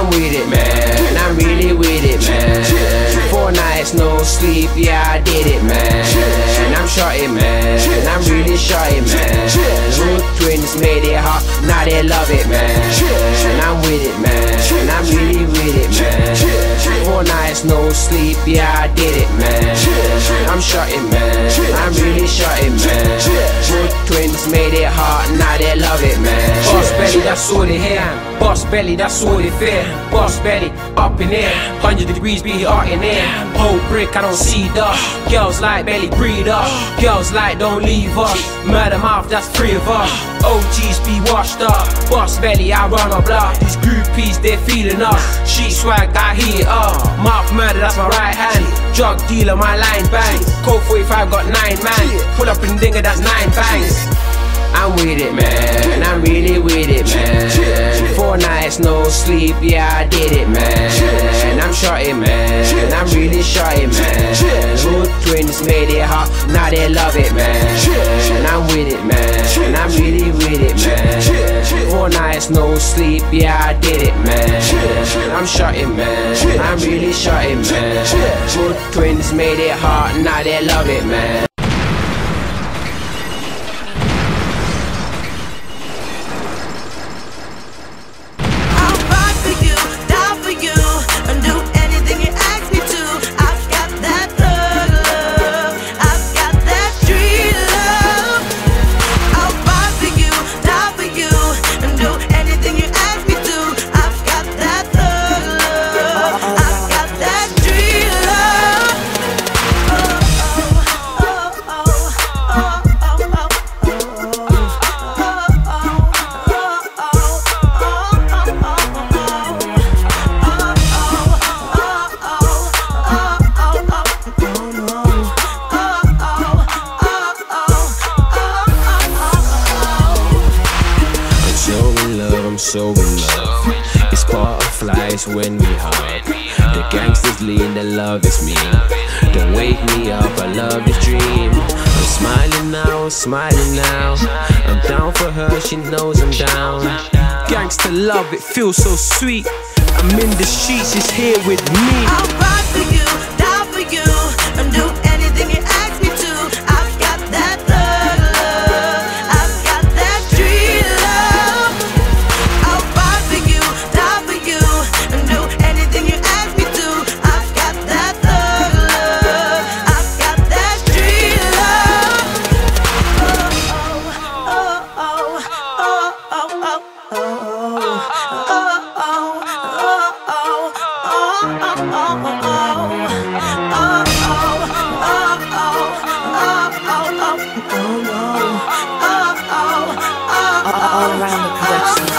I'm with it, man. And I'm really with it, man. Four nights, no sleep, yeah, I did it, man. And I'm shorty, man. And I'm really shorty, man. Root twins made it hot, now they love it, man. No sleep, yeah, I did it, man. I'm shorty, man. I'm really shorty, man. Root twins made it hot, now they love it, man. Belly, that's all they hear. Boss belly, that's all they fear. Boss belly, up in air. 100 degrees, be hot in air. Whole brick, I don't see dust. Girls like belly, breed us. Girls like, don't leave us. Murder mouth, that's three of us. OGs be washed up. Boss belly, I run a block. These groupies, they're feeling us. Sheet swag, I heat up. Mouth murder, that's my right hand. Drug dealer, my line bang. Code 45 got nine man. Pull up in dinger, that's nine bangs. I'm with it, man. Nights, no sleep, yeah, I did it, man. I'm shorty, man. I'm really shorty, man. Root twins made it hot, now they love it, man. And I'm with it, man. And I'm really with it, man. Four nights, no sleep, yeah, I did it, man. I'm shorty, man. I'm really shorty, man. Root twins made it hot, now they love it, man. So in love, I'm so in love. It's butterflies when we hug. The gangsters lean, the love is me. Don't wake me up, I love this dream. I'm smiling now, smiling now. I'm down for her, she knows I'm down. Gangster love, it feels so sweet. I'm in the sheets, she's here with me. All around the production.